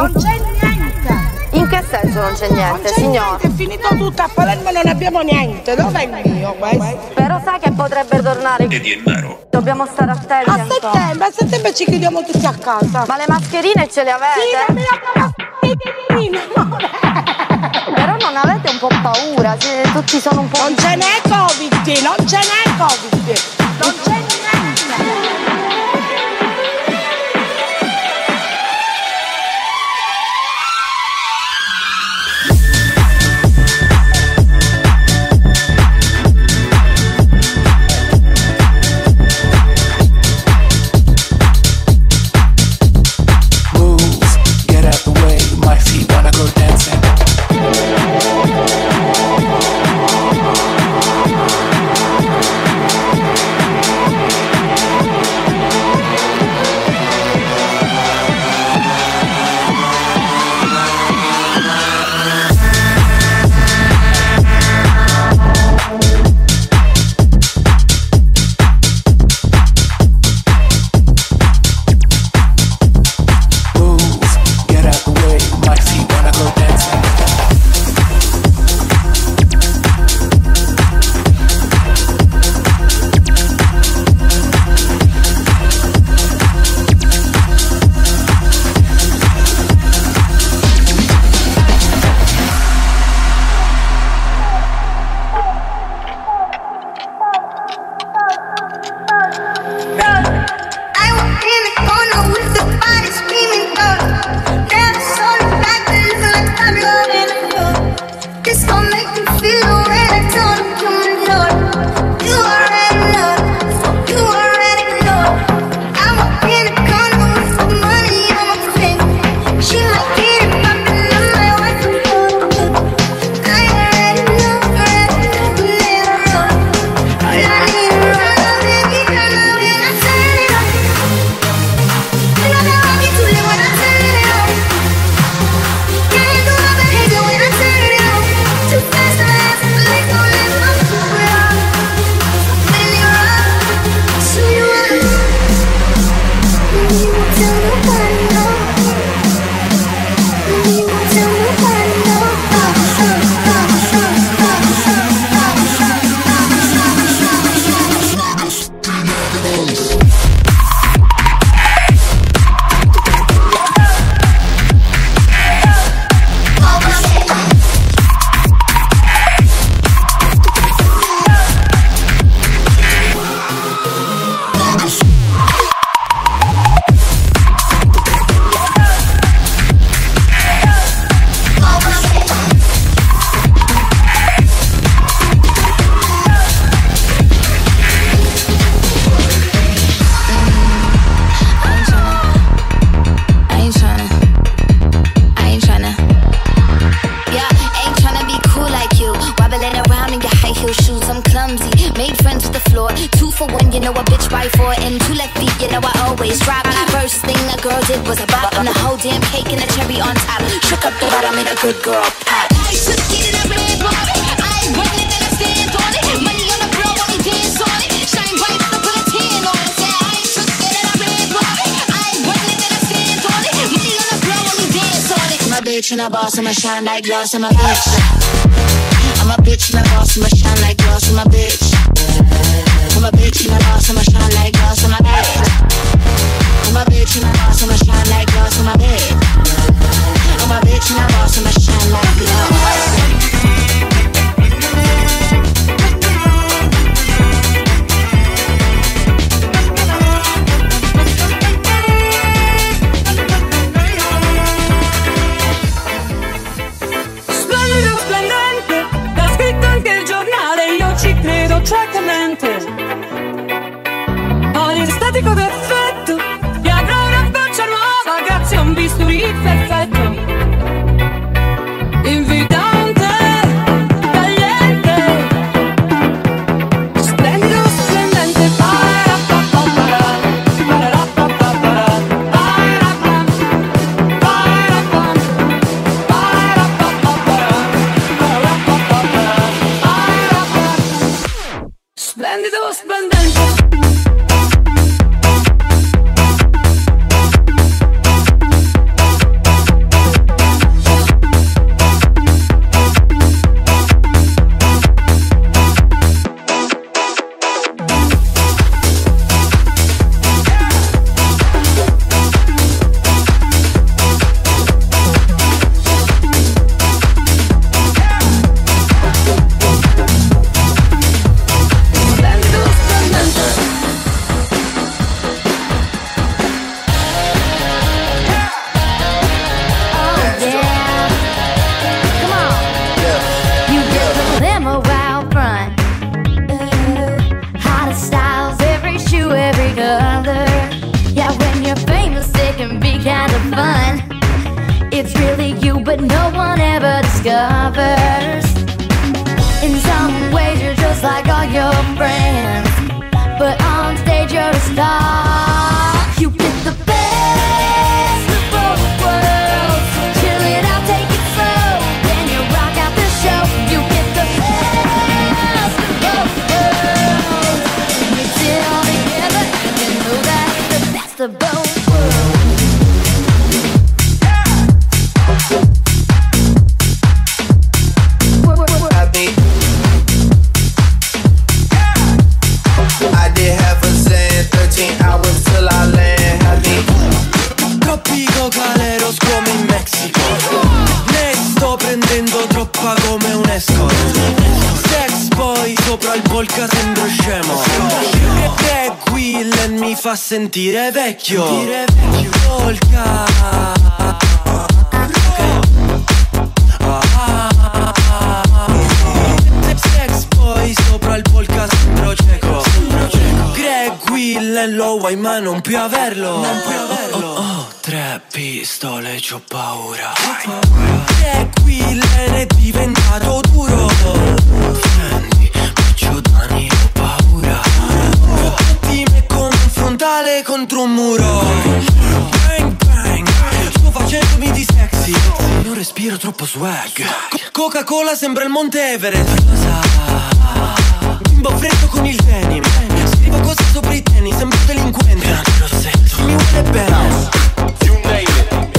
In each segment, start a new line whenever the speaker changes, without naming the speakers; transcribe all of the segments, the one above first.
Non c'è niente.
In che senso non c'è niente,
non c'è
signor?
Niente, è finito tutto, a Palermo non abbiamo niente. Dov'è il mio questo?
Però sai che potrebbe tornare.
E di vero.
Dobbiamo stare attenti
A settembre, a settembre ci chiudiamo tutti a casa.
Ma le mascherine ce le avete?
Sì, dammi la amore.
Però non avete un po' paura, se tutti sono un po'.
Non ce n'è Covid, non ce n'è Covid. Non c'è niente.
Good girl pop. I shook it up, red body. I run it and I stand on it. Money on the floor, only dance on it. Shine bright, I put a 10 on it. I shook it up, red body. I run it and I stand on it. Money on the floor, only dance on it. My bitch and a boss, I'ma shine like glass, I'm a bitch. I'm a bitch and a boss, I'ma shine like glass, I'm a bitch. I'm a bitch and a boss, I'ma shine like glass, I'm a bitch. I'm a bitch and a boss, I'ma shine like glass, I'm a bitch. I'm a
splendente, l'ha scritto anche il giornale, io ci credo certamente.
Fun. It's really you, but no one ever discovers. In some ways, you're just like all your friends. But on stage, you're a star.
Willen mi fa sentire vecchio. Polka Sex poi sopra il polka sembro cieco. Greg Willen lo vuoi ma non puoi averlo. Non puoi averlo. Oh, oh, Tre pistole c'ho paura. Greg Willen è diventato duro. Fendi, frontale contro un muro. Bang bang Sto facendomi di sexy. Non respiro troppo swag. Co- Coca-Cola sembra il Monte Everest. Bimbo freddo con il denim. Scrivo cose sopra i tennis, sembro un delinquente. Mi vuole bene.
You name it.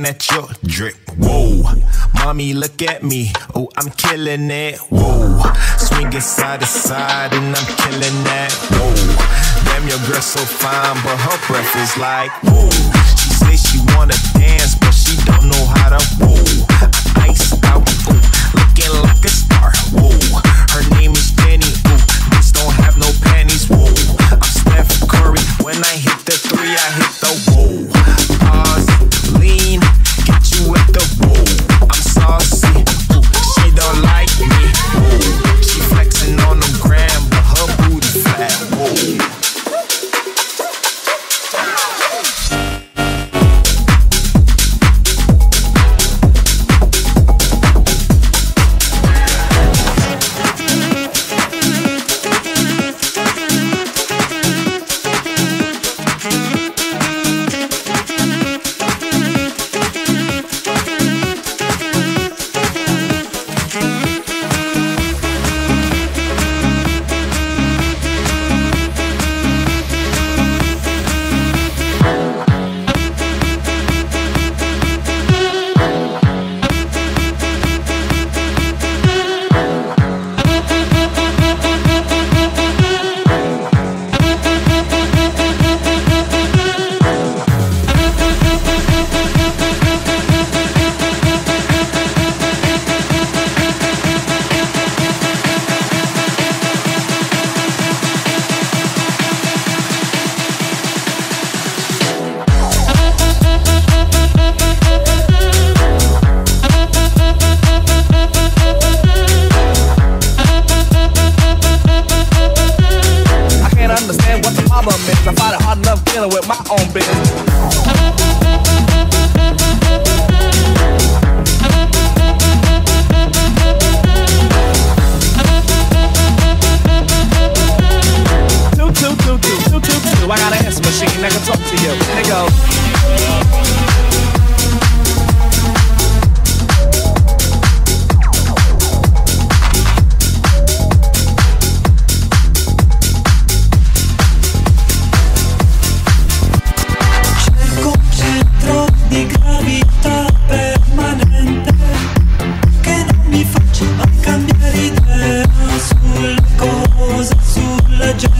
Looking at your drip. Whoa, mommy, look at me. Oh, I'm killing it. Whoa, swinging side to side, and I'm killing that. Whoa, damn, your girl so fine, but her breath is like whoa. She say she wanna dance, but she don't know how to. Whoa, I iced out. Looking like a star. Whoa,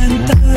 cuenta.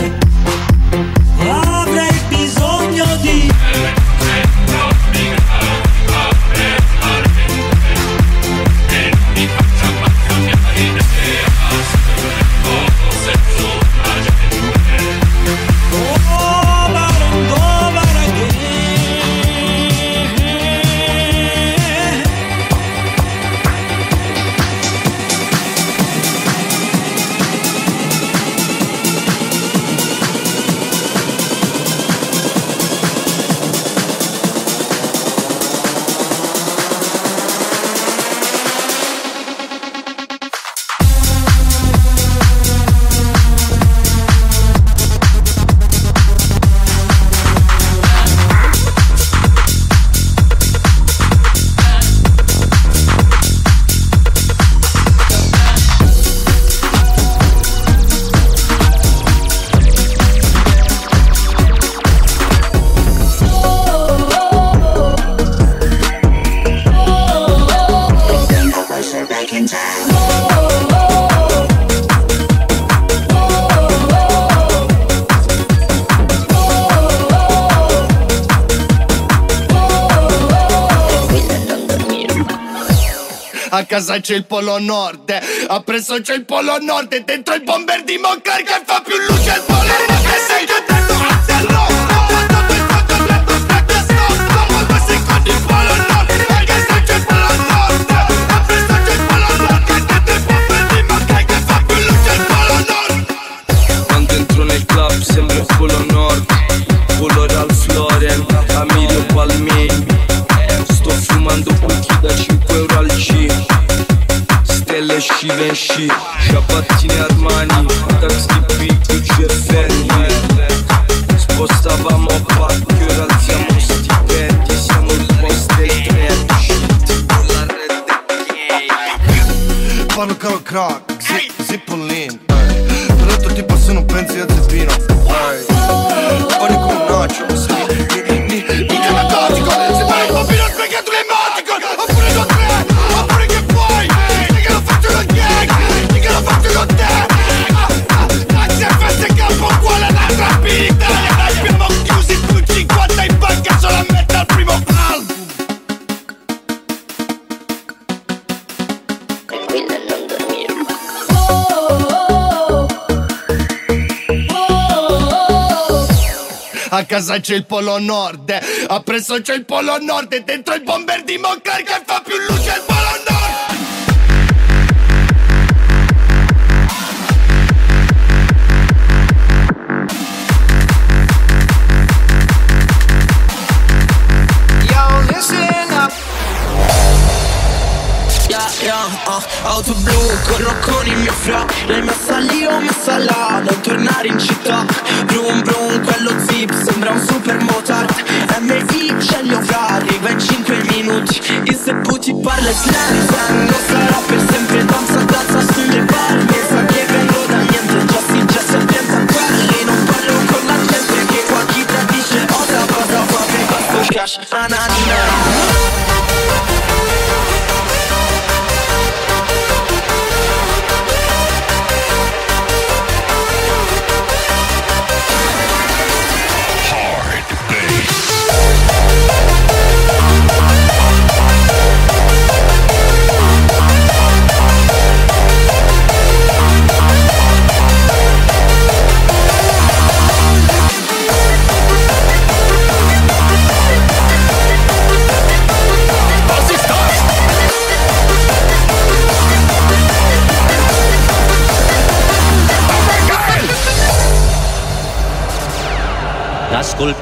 A casa c'è il polo nord, eh. appresso c'è il polo nord e dentro il bomber di Moncler che fa più luce al polo nord che sei già dentro a. Tutto il fatto dentro leşi casa c'è il polo nord, appresso c'è il polo nord e dentro il bomber di Moncler che fa più luce al
auto blu, corro con il mio fra. L'hai messa lì o messa là, non tornare in città. Brum brum, quello zip sembra un super motard. MV c'è gli fra, arriva in 5 minuti. Il se ti parla slang, slang Non sarà per sempre danza, danza sulle palme. Sa che vengo da niente, già si già si attenta a quelli Non parlo con la gente che qua chi tradisce Osa cosa fa per questo cash, na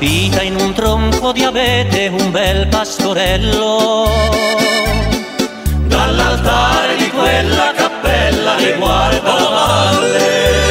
La scolpita in un tronco di abete un bel pastorello. Dall'altare di quella cappella che guarda la valle.